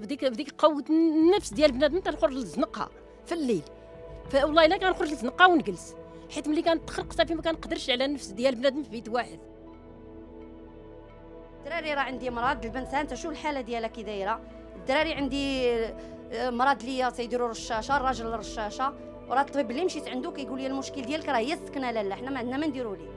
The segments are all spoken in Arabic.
بديك بديك قوة النفس ديال بنادم تنخرج للزنقه في الليل. فوالله إلا كنخرج للزنقه ونجلس. حيت ملي كنتخرق صافي ما كنقدرش على النفس ديال بنادم في بيت واحد. الدراري راه عندي مرض البنت انت شو الحالة ديالها كي دايره الدراري عندي آه، مرض ليا تيديروا رشاشه الراجل رشاشه وراه الطبيب اللي مشيت عنده كيقول لي المشكل ديالك راه هي السكنة لالا حنا ما عندنا ما نديروا لك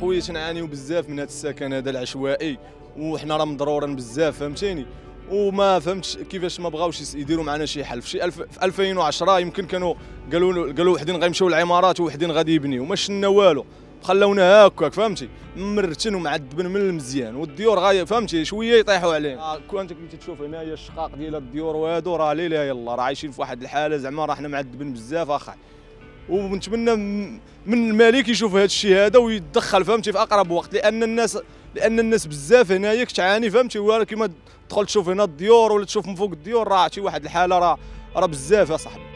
خويا تنعانيو بزاف من هذا السكن هذا العشوائي وحنا راه مضرورين بزاف فهمتيني؟ وما فهمتش كيفاش ما بغاوش يديروا معنا شي حل في شي في 2010 يمكن كانوا قالوا قالوا وحدين غيمشيو للعمارات وحدين غادي يبنيو. ما شفنا والو. خلونا هكاك فهمتي؟ مرتن ومعذبين من المزيان والديور غايه فهمتي؟ شوية يطيحوا عليه. آه كنت كنت تشوف هنايا الشقاق ديال الديور وهادو راه لا اله الا الله راه عايشين في واحد الحالة زعما راه حنا معذبين بزاف اخا ونتمنى من الملك يشوف هذا الشيء هذا ويتدخل فهمتي في أقرب وقت. لأن الناس لأن الناس بزاف هنايا كتعاني فهمتي ولكن ما تدخل تشوف هنا الديور ولا تشوف من فوق الديور راه شي واحد الحالة راه راه بزاف يا صاحبي.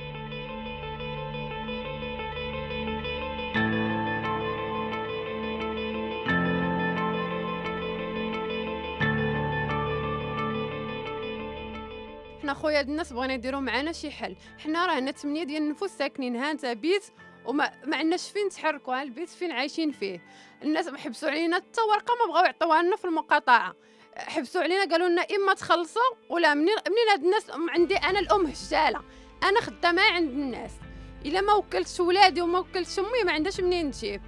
حنا خويا الناس بغينا يديروا معنا شي حل. حنا راه هنا 8 ديال النفوس ساكنين ها انت بيت وما ما عندناش فين نتحركوا ها البيت فين عايشين فيه. الناس حبسوا علينا حتى ورقة ما بغاو يعطيوها لنا في المقاطعة. حبسوا علينا قالوا لنا إما تخلصوا ولا منين منين هاد الناس؟ عندي أنا الأم هشالة. أنا خدامة عند الناس. إلا ما وكلتش ولادي وما وكلتش أمي ما عندهاش منين نجيب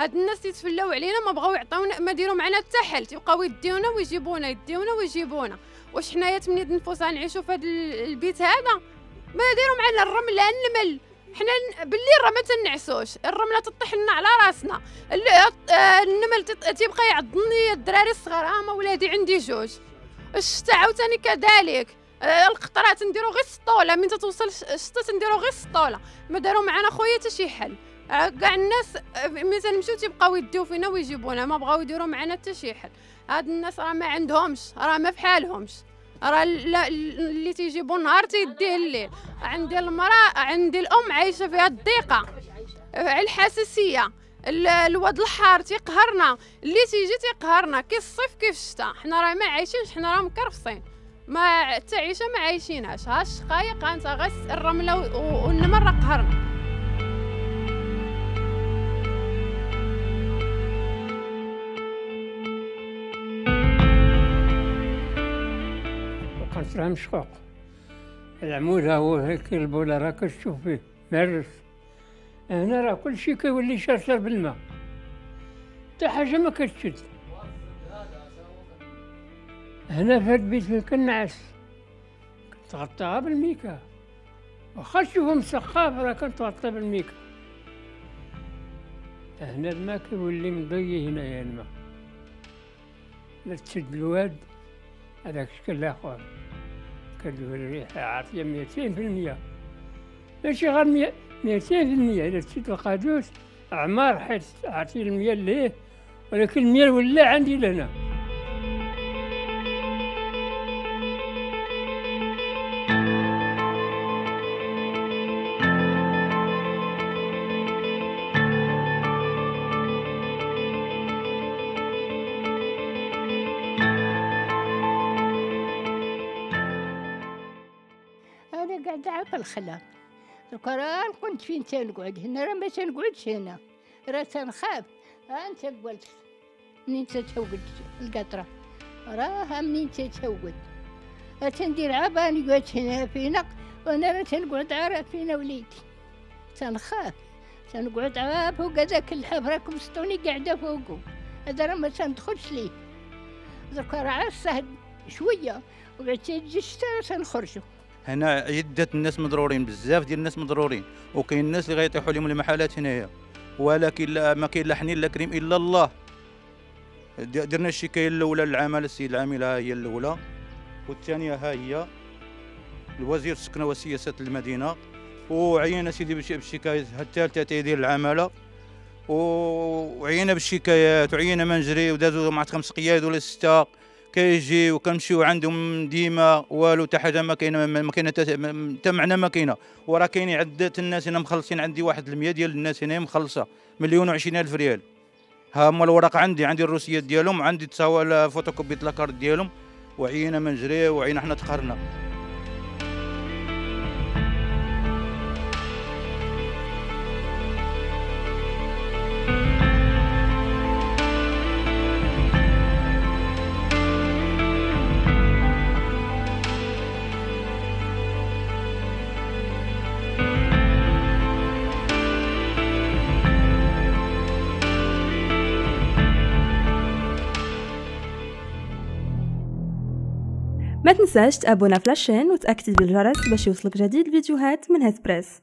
هاد الناس يتفلاو علينا ما بغاو يعطيونا ما ديروا معنا حتى حل. تيبقاو يديونا ويجيبونا يديونا ويجيبونا. واش حنايا تمنيد نفوس غنعيشوا في هذا البيت هذا؟ ما يديروا معنا الرمله النمل حنا باللي الرمله ما تنعسوش. الرمله تطيح لنا على راسنا. آه، النمل تيبقى يعضني الدراري الصغار. هما ولادي عندي جوج. الشتا عاوتاني كذلك. آه، القطرات نديرو غير سطولة. من توصل الشتا تنديرو غير سطولة. ما داروا معنا خويا حتى شي حل. آه، كاع الناس ملي تنمشيو تيبقاو يديو فينا ويجيبونا ما بغاو يديروا معنا حتى شي حل. هاد الناس راه ما عندهمش راه ما بحالهمش راه اللي تيجيبو النهار تيديه الليل. عندي المرأة عندي الأم عايشة فيها الضيقة. الحساسية. الواد الحار تيقهرنا. اللي تيجي تيقهرنا كي الصيف كيف الشتاء حنا راه ما عايشينش حنا راه مكرفصين. ما حتى عيشة ما عايشينهاش ها الشقايق انت غس الرملة والنمر قهرنا. راه مشقوق العمود هو هيك البولا راه كتشوف فيه مارس. هنا راه كلشي كيولي شرشر بالماء. حتى حاجة ما كتشد. هنا في هاد البيت كنعس كنتغطاها بالميكا. واخا تشوفها مسقافة راه كنتغطى بالميكا. هنا الماء كيولي مضي هنايا الماء. لا تشد الواد هذاك الشكل اخر كتقول الريحة عاطية ميتين في المية. ماشي غير ميتين في المية. إذا تشد القادوس أعمار حيت عاطي المية ليه ولكن المية ولا عندي لهنا. في الخلا القرآن كنت فين تنقعد؟ هنا راه ما تنقعدش هنا. راه تنخاف. انت قلت. منين تتوقد القطرة؟ راه منين تتوقد؟ تندير عباني قعدت هنا فينا وأنا راه تنقعد عارف فينا وليدي؟ تنخاف. تنقعد عا فوق هذاك الحف راكم كبسطوني قاعدة فوقه هذا راه ما تندخلش ليه. درك راه عصه شوية. وبعد تجي الشتا تنخرجوا هنا عدة الناس مضرورين بزاف ديال الناس مضرورين وكاين الناس اللي غيطيحوا لهم المحلات هنايا. ولكن لا ما كاين لا حنين لا كريم إلا الله. درنا الشكايه الأولى للعمل السيد العامله هي الأولى. والثانية ها هي الوزير السكنة وسياسه المدينة. وعينا سيدي بالشكايات الثالثة تيدير العماله وعينا بالشكايات وعينا ما نجري ودازوا مع خمس قياد ولا سته كيجي وكنمشيو عندهم ديما والو حتى حاجة ما كاينة ما كاينة حتى معنى ما كاينة. وراه كاينين عدة الناس هنا مخلصين عندي واحد المية ديال الناس هنا مخلصة مليون و ألف ريال. ها هما الوراق عندي عندي الروسيات ديالهم عندي تصاور photocopie la carte ديالهم. وعيينا من جري وعيينا حنا تقهرنا ما تنساش تابونا فلاشين وتأكد بالجرس باش يوصلك جديد الفيديوهات من هيث بريس.